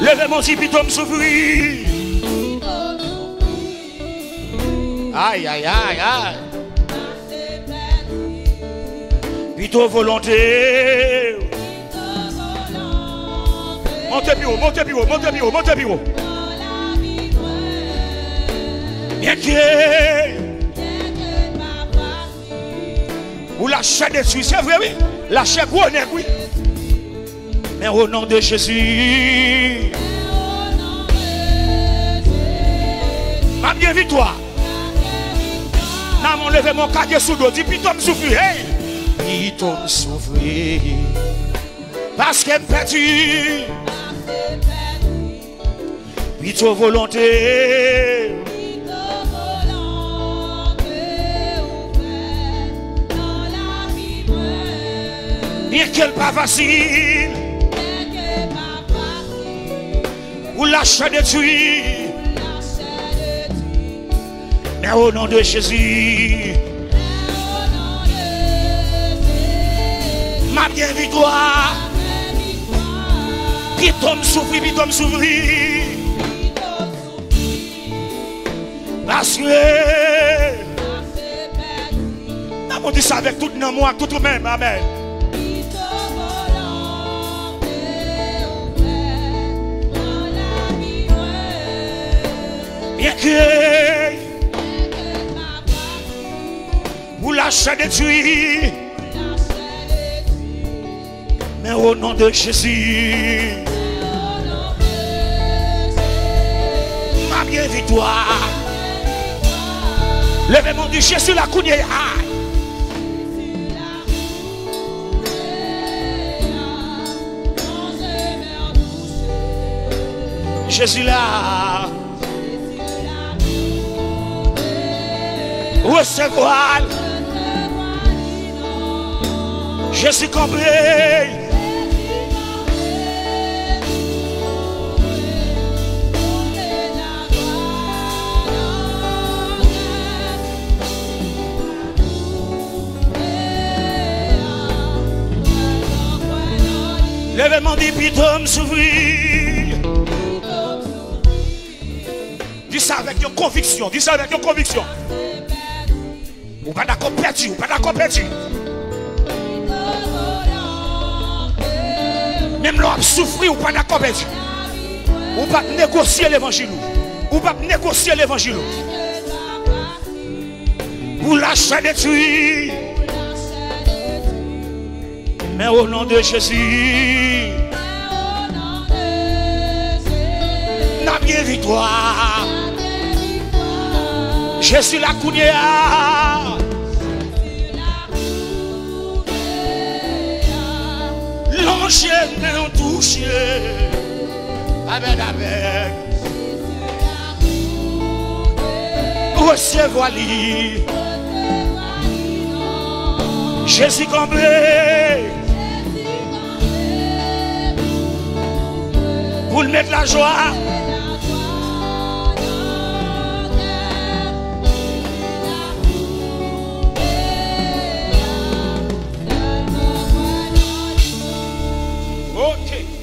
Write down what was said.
Levez mon petit piton s'ouvrir. Aïe, aïe, aïe, aïe. Piton volonté. Montez haut, montez haut, montez haut, montez haut. Bien que ou la chair détruite, c'est vrai, oui. La chair gros oui. Mais au nom de Jésus, ma bien victoire. N'a mon levé mon cadet sous dos, piton me souffrir, hey. Souffrir. Parce qu'elle me perdu. Piton volonté. Bien qu'elle pas facile. Ou la chair détruit. Mais au nom de Jésus, ma bien victoire. Qui tombe souffrir, qui tombe souffrir. Parce que. Dit ça avec tout le monde, tout le même. Amen. Bien que vous lâchez détruit, mais au nom de Jésus, ma bien victoire. Levez mon Dieu, Jésus la couille. Jésus là. Recevoir. Je suis complet. L'événement dit piton s'ouvrir. Dis ça avec une conviction. Dis ça avec une conviction. Ou pas d'accord perdu, ou pas d'accord perdu. Même l'homme souffrir, ou pas d'accord perdu. Ou pas négocier l'évangile. Ou pas négocier l'évangile. Vous lâchez détruit. Mais au nom de Jésus, n'a bien victoire. Je suis la coulière. L'enchaîné en touché. Amen, amen. Recevoir-lui. Jésus comblé. Pour le mettre la joie. Okay.